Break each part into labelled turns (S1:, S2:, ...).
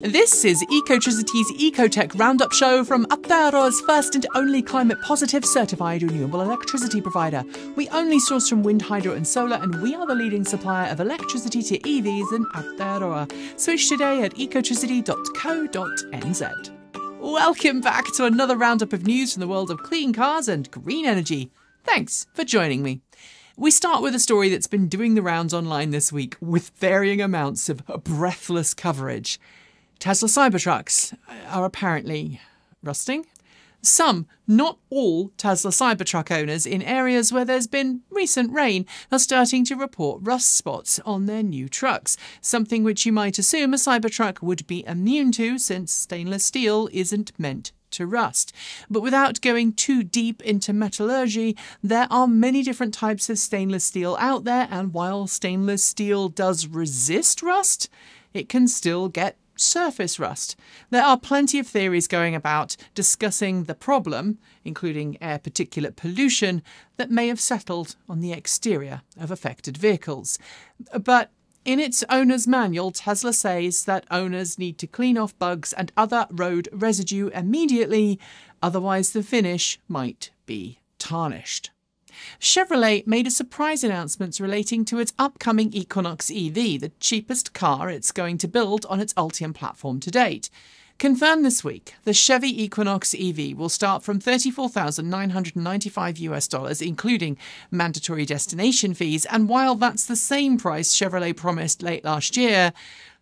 S1: This is Ecotricity's Ecotech Roundup Show from Aotearoa's first and only climate positive certified renewable electricity provider. We only source from wind, hydro, and solar, and we are the leading supplier of electricity to EVs in Aotearoa. Switch today at ecotricity.co.nz. Welcome back to another roundup of news from the world of clean cars and green energy. Thanks for joining me. We start with a story that's been doing the rounds online this week with varying amounts of breathless coverage. Tesla Cybertrucks are apparently rusting. Some, not all, Tesla Cybertruck owners in areas where there's been recent rain are starting to report rust spots on their new trucks, something which you might assume a Cybertruck would be immune to since stainless steel isn't meant to rust. But without going too deep into metallurgy, there are many different types of stainless steel out there, and while stainless steel does resist rust, it can still get surface rust. There are plenty of theories going about discussing the problem, including air particulate pollution, that may have settled on the exterior of affected vehicles. But in its owner's manual, Tesla says that owners need to clean off bugs and other road residue immediately, otherwise, the finish might be tarnished. Chevrolet made a surprise announcement relating to its upcoming Equinox EV, the cheapest car it's going to build on its Ultium platform to date. Confirmed this week, the Chevy Equinox EV will start from 34,995 US dollars, including mandatory destination fees. And while that's the same price Chevrolet promised late last year,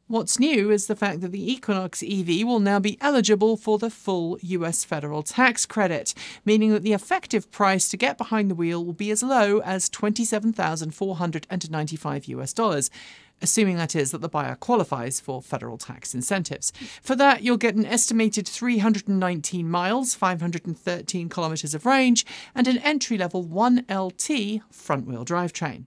S1: What's new is the fact that the Equinox EV will now be eligible for the full US federal tax credit, meaning that the effective price to get behind the wheel will be as low as 27,495 US dollars assuming that is that the buyer qualifies for federal tax incentives. For that, you'll get an estimated 319 miles, 513 kilometres of range, and an entry level 1LT front wheel drivetrain.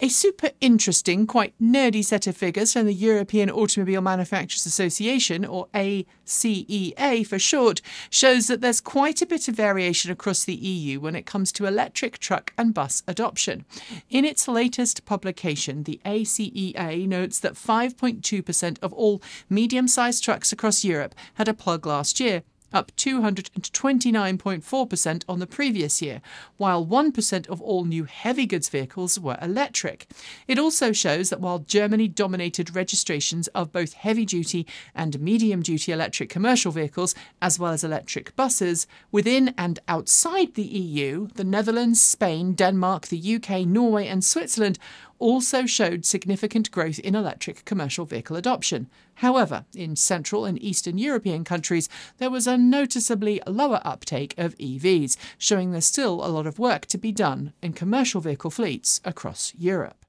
S1: A super interesting, quite nerdy set of figures from the European Automobile Manufacturers Association, or ACEA for short, shows that there's quite a bit of variation across the EU when it comes to electric truck and bus adoption. In its latest publication, the ACEA notes that 5.2% of all medium sized trucks across Europe had a plug last year up 229.4% on the previous year, while 1% of all new heavy goods vehicles were electric. It also shows that while Germany dominated registrations of both heavy duty and medium duty electric commercial vehicles, as well as electric buses, within and outside the EU, the Netherlands, Spain, Denmark, the UK, Norway, and Switzerland also showed significant growth in electric commercial vehicle adoption. However, in Central and Eastern European countries, there was a noticeably lower uptake of EVs, showing there's still a lot of work to be done in commercial vehicle fleets across Europe.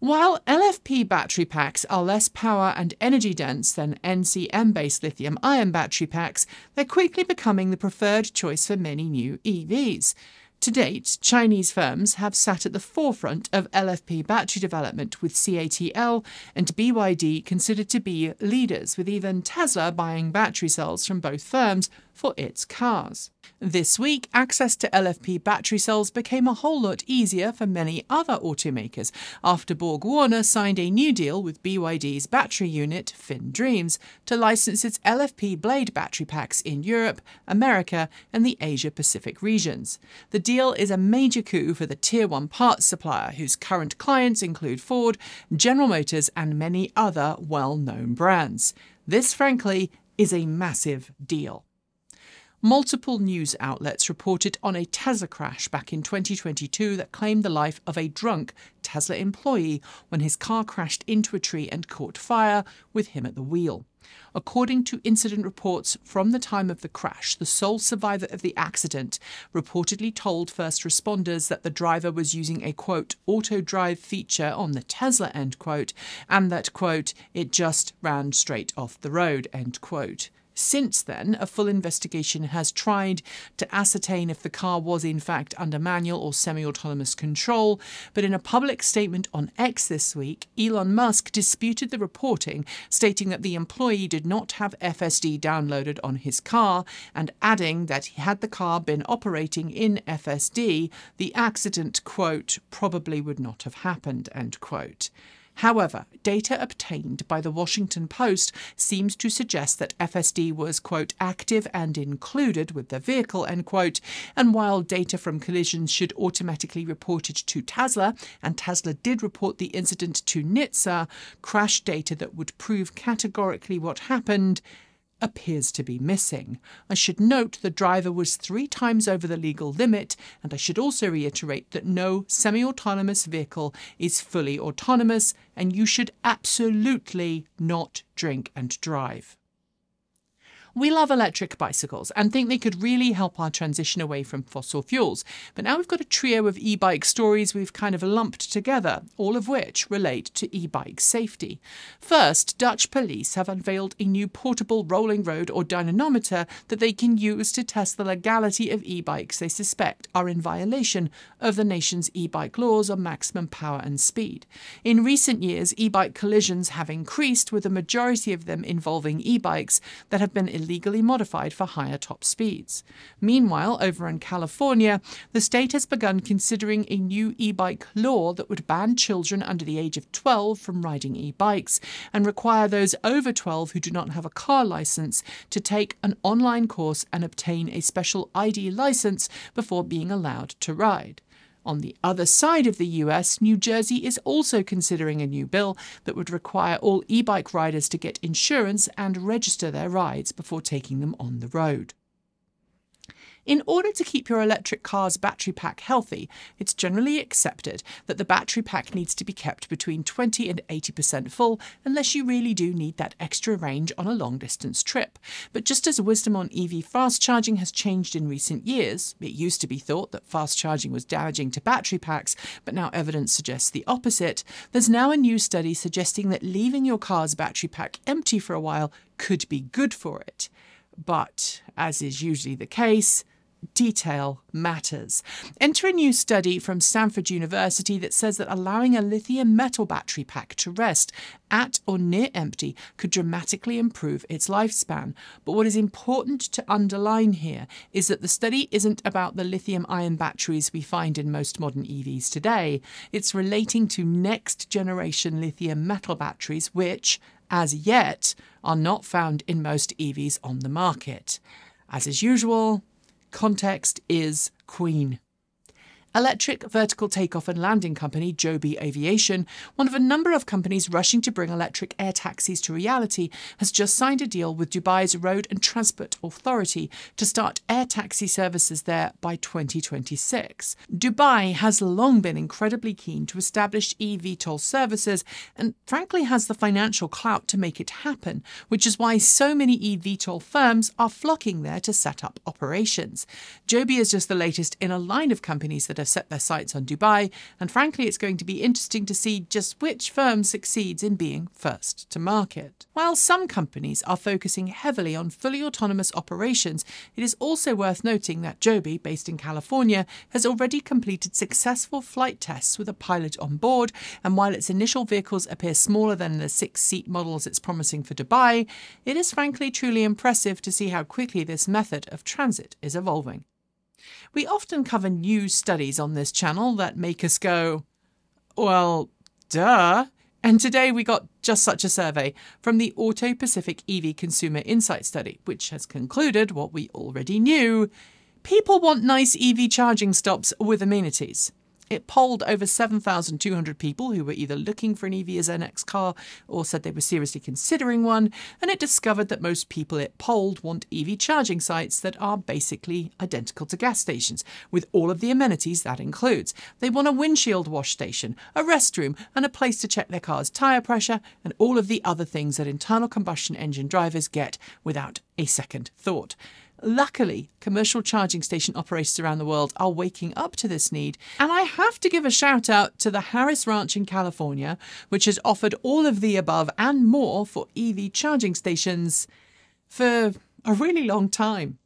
S1: While LFP battery packs are less power and energy dense than NCM based lithium ion battery packs, they're quickly becoming the preferred choice for many new EVs. To date, Chinese firms have sat at the forefront of LFP battery development, with CATL and BYD considered to be leaders, with even Tesla buying battery cells from both firms for its cars. This week, access to LFP battery cells became a whole lot easier for many other automakers after Borg Warner signed a new deal with BYD's battery unit, FinDreams, to license its LFP blade battery packs in Europe, America, and the Asia Pacific regions. The deal is a major coup for the Tier 1 parts supplier, whose current clients include Ford, General Motors, and many other well known brands. This, frankly, is a massive deal. Multiple news outlets reported on a Tesla crash back in 2022 that claimed the life of a drunk Tesla employee when his car crashed into a tree and caught fire, with him at the wheel. According to incident reports from the time of the crash, the sole survivor of the accident reportedly told first responders that the driver was using a quote auto drive feature on the Tesla end quote and that quote it just ran straight off the road end quote. Since then, a full investigation has tried to ascertain if the car was in fact under manual or semi autonomous control, but in a public statement on X this week, Elon Musk disputed the reporting, stating that the employee did not have FSD downloaded on his car, and adding that had the car been operating in FSD, the accident, quote, probably would not have happened, end quote. However, data obtained by the Washington Post seems to suggest that FSD was, quote, active and included with the vehicle, end quote, and while data from collisions should automatically report it to Tesla, and Tesla did report the incident to NHTSA, crash data that would prove categorically what happened appears to be missing. I should note the driver was three times over the legal limit, and I should also reiterate that no semi autonomous vehicle is fully autonomous, and you should absolutely not drink and drive. We love electric bicycles and think they could really help our transition away from fossil fuels. But now we've got a trio of e bike stories we've kind of lumped together, all of which relate to e bike safety. First, Dutch police have unveiled a new portable rolling road or dynamometer that they can use to test the legality of e bikes they suspect are in violation of the nation's e bike laws on maximum power and speed. In recent years, e bike collisions have increased, with a majority of them involving e bikes that have been illegally modified for higher top speeds. Meanwhile, over in California, the state has begun considering a new e bike law that would ban children under the age of 12 from riding e bikes and require those over 12 who do not have a car license to take an online course and obtain a special ID license before being allowed to ride. On the other side of the US, New Jersey is also considering a new bill that would require all e bike riders to get insurance and register their rides before taking them on the road. In order to keep your electric car's battery pack healthy, it's generally accepted that the battery pack needs to be kept between 20 and 80% full unless you really do need that extra range on a long distance trip. But just as wisdom on EV fast charging has changed in recent years, it used to be thought that fast charging was damaging to battery packs, but now evidence suggests the opposite. There's now a new study suggesting that leaving your car's battery pack empty for a while could be good for it. But, as is usually the case, detail matters. Enter a new study from Stanford University that says that allowing a lithium metal battery pack to rest at or near empty could dramatically improve its lifespan. But what is important to underline here is that the study isn't about the lithium ion batteries we find in most modern EVs today. It's relating to next generation lithium metal batteries, which, as yet, are not found in most EVs on the market. As is usual, Context is Queen. Electric Vertical Takeoff and Landing Company, Joby Aviation, one of a number of companies rushing to bring electric air taxis to reality, has just signed a deal with Dubai's Road and Transport Authority to start air taxi services there by 2026. Dubai has long been incredibly keen to establish eVTOL services and frankly has the financial clout to make it happen, which is why so many eVTOL firms are flocking there to set up operations. Joby is just the latest in a line of companies that have set their sights on Dubai, and frankly, it's going to be interesting to see just which firm succeeds in being first to market. While some companies are focusing heavily on fully autonomous operations, it is also worth noting that Joby, based in California, has already completed successful flight tests with a pilot on board, and while its initial vehicles appear smaller than the six seat models it's promising for Dubai, it is frankly truly impressive to see how quickly this method of transit is evolving. We often cover new studies on this channel that make us go, well, duh. And today we got just such a survey from the Auto Pacific EV Consumer Insight Study, which has concluded what we already knew. People want nice EV charging stops with amenities. It polled over 7,200 people who were either looking for an EV as their next car or said they were seriously considering one, and it discovered that most people it polled want EV charging sites that are basically identical to gas stations, with all of the amenities that includes. They want a windshield wash station, a restroom, and a place to check their car's tyre pressure, and all of the other things that internal combustion engine drivers get without a second thought. Luckily, commercial charging station operators around the world are waking up to this need, and I have to give a shout out to the Harris Ranch in California, which has offered all of the above and more for EV charging stations for a really long time.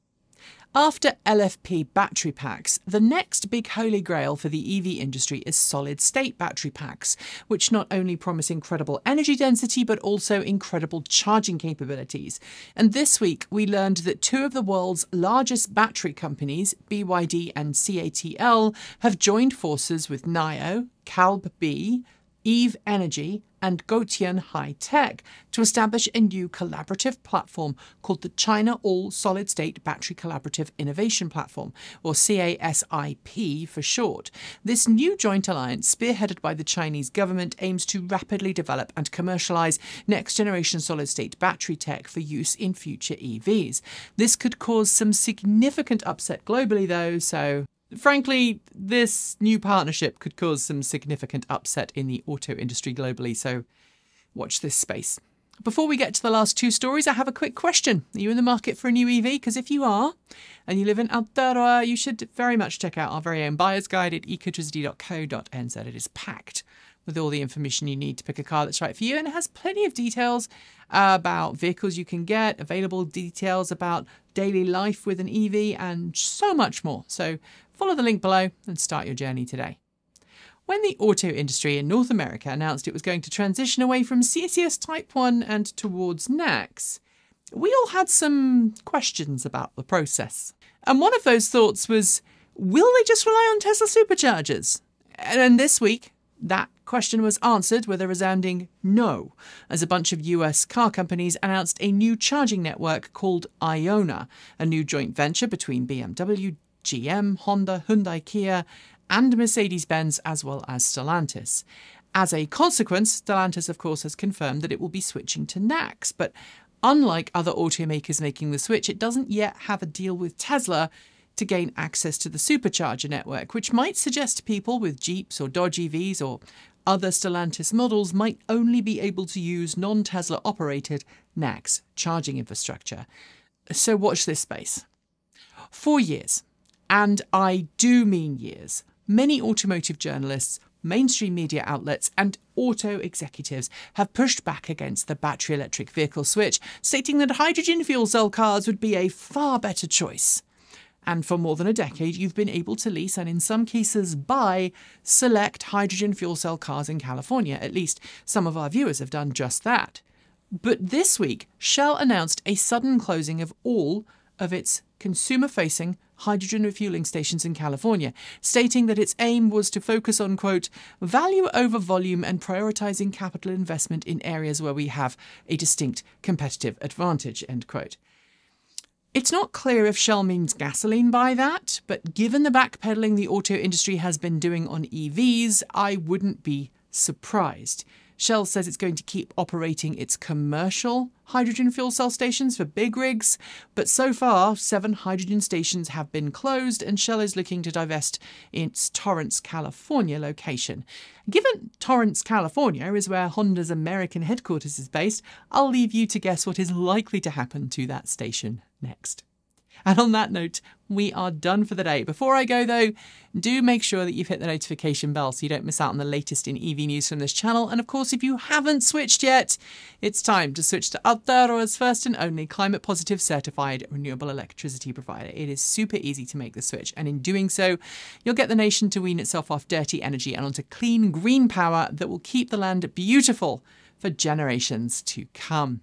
S1: After LFP battery packs, the next big holy grail for the EV industry is solid state battery packs, which not only promise incredible energy density but also incredible charging capabilities. And this week we learned that two of the world's largest battery companies, BYD and CATL, have joined forces with NIO, CalB, Eve Energy, and Gotion High Tech to establish a new collaborative platform called the China All Solid State Battery Collaborative Innovation Platform, or CASIP for short. This new joint alliance, spearheaded by the Chinese government, aims to rapidly develop and commercialize next generation solid state battery tech for use in future EVs. This could cause some significant upset globally, though, so Frankly, this new partnership could cause some significant upset in the auto industry globally, so watch this space. Before we get to the last two stories, I have a quick question. Are you in the market for a new EV? Because if you are, and you live in Aotearoa, you should very much check out our very own buyer's guide at ecotricity.co.nz. It is packed with all the information you need to pick a car that's right for you, and it has plenty of details about vehicles you can get, available details about daily life with an EV, and so much more. So Follow the link below and start your journey today. When the auto industry in North America announced it was going to transition away from CCS Type 1 and towards NACS, we all had some questions about the process. And one of those thoughts was will they just rely on Tesla superchargers? And this week, that question was answered with a resounding no, as a bunch of US car companies announced a new charging network called IONNA, a new joint venture between BMW, GM, Honda, Hyundai, Kia, and Mercedes Benz, as well as Stellantis. As a consequence, Stellantis, of course, has confirmed that it will be switching to NACS, but unlike other automakers making the switch, it doesn't yet have a deal with Tesla to gain access to the supercharger network, which might suggest people with Jeeps or Dodge EVs or other Stellantis models might only be able to use non Tesla operated NACS charging infrastructure. So watch this space. For years, and I do mean years, many automotive journalists, mainstream media outlets, and auto executives have pushed back against the battery electric vehicle switch, stating that hydrogen fuel cell cars would be a far better choice. And for more than a decade, you've been able to lease and, in some cases, buy select hydrogen fuel cell cars in California. At least some of our viewers have done just that. But this week, Shell announced a sudden closing of all of its consumer facing hydrogen refueling stations in California, stating that its aim was to focus on, quote, value over volume and prioritizing capital investment in areas where we have a distinct competitive advantage, end quote. It's not clear if Shell means gasoline by that, but given the backpedaling the auto industry has been doing on EVs, I wouldn't be surprised. Shell says it's going to keep operating its commercial hydrogen fuel cell stations for big rigs, but so far, seven hydrogen stations have been closed, and Shell is looking to divest its Torrance, California location. Given Torrance, California is where Honda's American headquarters is based, I'll leave you to guess what is likely to happen to that station next. And on that note, we are done for the day. Before I go though, do make sure that you've hit the notification bell so you don't miss out on the latest in EV news from this channel. And of course, if you haven't switched yet, it's time to switch to Aotearoa's first and only climate positive certified renewable electricity provider. It is super easy to make the switch, and in doing so, you'll get the nation to wean itself off dirty energy and onto clean green power that will keep the land beautiful for generations to come.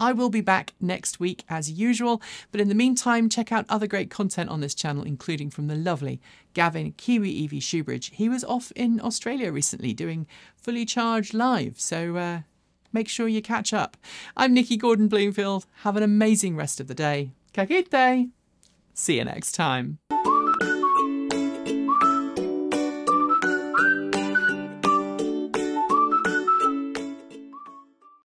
S1: I will be back next week as usual, but in the meantime, check out other great content on this channel, including from the lovely Gavin Kiwi EV Shoebridge. He was off in Australia recently doing Fully Charged Live, so uh, make sure you catch up. I'm Nikki Gordon Bloomfield. Have an amazing rest of the day. Ka kite! See you next time.